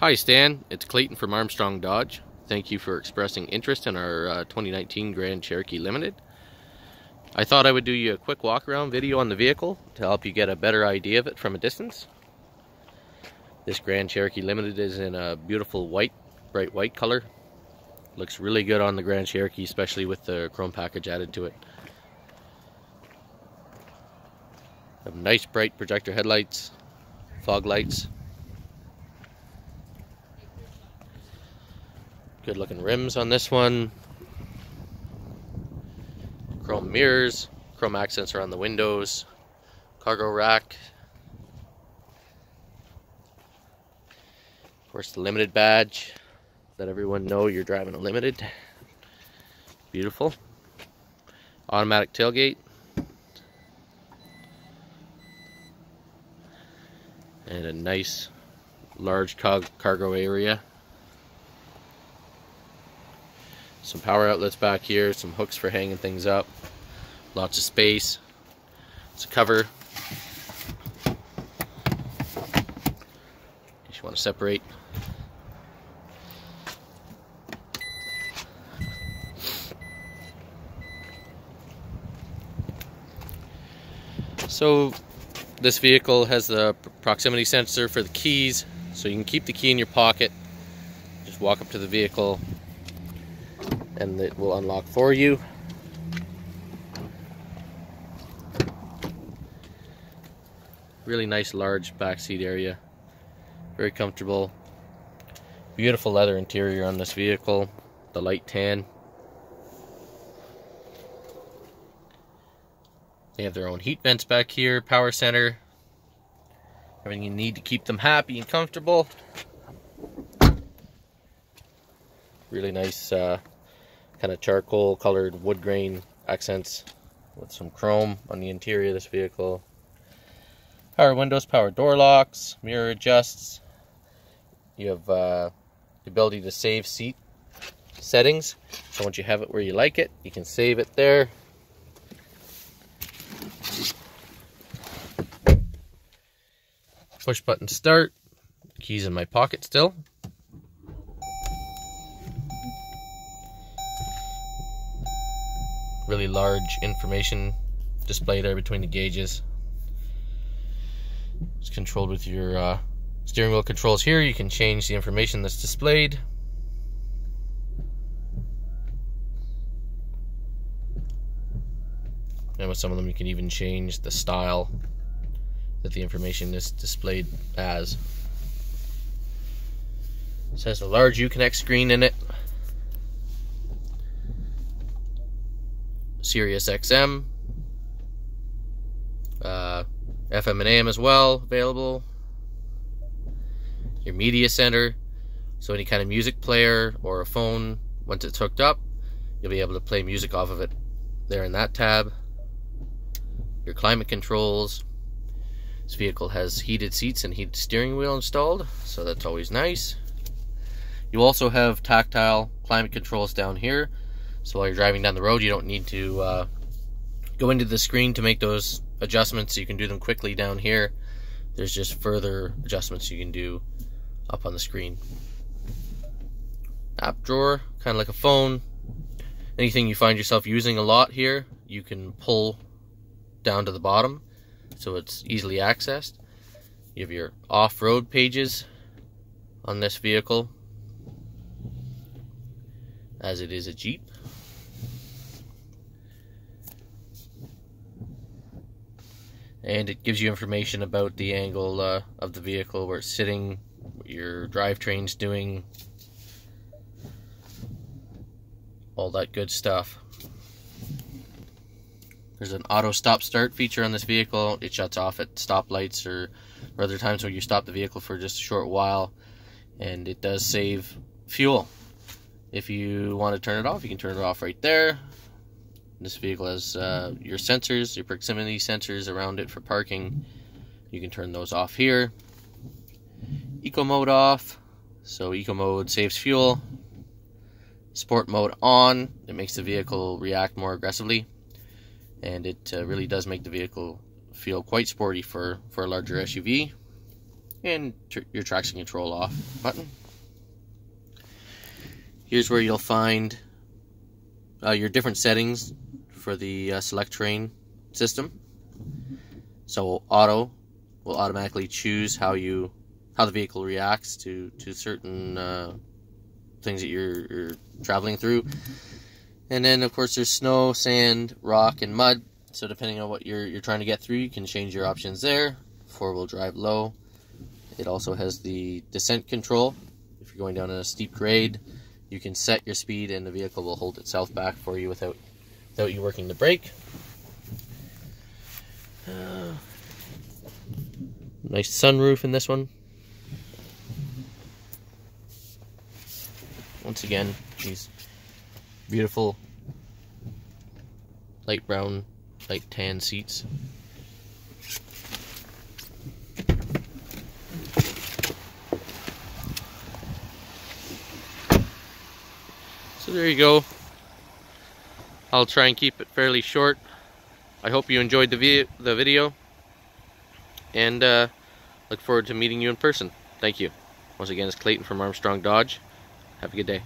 Hi Stan, it's Clayton from Armstrong Dodge. Thank you for expressing interest in our uh, 2019 Grand Cherokee Limited. I thought I would do you a quick walk around video on the vehicle to help you get a better idea of it from a distance. This Grand Cherokee Limited is in a beautiful white, bright white color. Looks really good on the Grand Cherokee, especially with the chrome package added to it. Nice bright projector headlights, fog lights, Good looking rims on this one. Chrome mirrors, chrome accents around the windows, cargo rack. Of course, the limited badge. Let everyone know you're driving a limited. Beautiful. Automatic tailgate. And a nice large cargo area. Some power outlets back here, some hooks for hanging things up. Lots of space. It's a cover. If you want to separate. So this vehicle has the proximity sensor for the keys so you can keep the key in your pocket just walk up to the vehicle and it will unlock for you. Really nice large back seat area. Very comfortable. Beautiful leather interior on this vehicle. The light tan. They have their own heat vents back here, power center. Everything you need to keep them happy and comfortable. Really nice uh, kind of charcoal colored wood grain accents with some chrome on the interior of this vehicle. Power windows, power door locks, mirror adjusts. You have uh, the ability to save seat settings. So once you have it where you like it, you can save it there. Push button start. Keys in my pocket still. Really large information display there between the gauges. It's controlled with your uh, steering wheel controls here. You can change the information that's displayed. And with some of them you can even change the style that the information is displayed as. It has a large Uconnect screen in it. Sirius XM, uh, FM and AM as well available. Your media center, so any kind of music player or a phone, once it's hooked up, you'll be able to play music off of it there in that tab. Your climate controls. This vehicle has heated seats and heated steering wheel installed, so that's always nice. You also have tactile climate controls down here so while you're driving down the road, you don't need to uh, go into the screen to make those adjustments. You can do them quickly down here. There's just further adjustments you can do up on the screen. App drawer, kind of like a phone. Anything you find yourself using a lot here, you can pull down to the bottom so it's easily accessed. You have your off-road pages on this vehicle as it is a Jeep. And it gives you information about the angle uh, of the vehicle, where it's sitting, what your drivetrain's doing, all that good stuff. There's an auto stop start feature on this vehicle. It shuts off at stoplights or, or other times when you stop the vehicle for just a short while. And it does save fuel. If you want to turn it off, you can turn it off right there. This vehicle has uh, your sensors, your proximity sensors around it for parking. You can turn those off here. Eco mode off. So eco mode saves fuel. Sport mode on. It makes the vehicle react more aggressively. And it uh, really does make the vehicle feel quite sporty for, for a larger SUV. and your traction control off button. Here's where you'll find uh, your different settings for the uh, Selec-Terrain system. So auto will automatically choose how you how the vehicle reacts to to certain uh, things that you're, you're traveling through. And then of course there's snow, sand, rock, and mud. So depending on what you're you're trying to get through, you can change your options there. Four wheel drive low. It also has the descent control. If you're going down a steep grade, you can set your speed and the vehicle will hold itself back for you without without you working the brake. Uh, nice sunroof in this one. Once again, these beautiful light brown, light tan seats. So there you go. I'll try and keep it fairly short. I hope you enjoyed the, vi the video and uh, look forward to meeting you in person. Thank you. Once again, it's Clayton from Armstrong Dodge. Have a good day.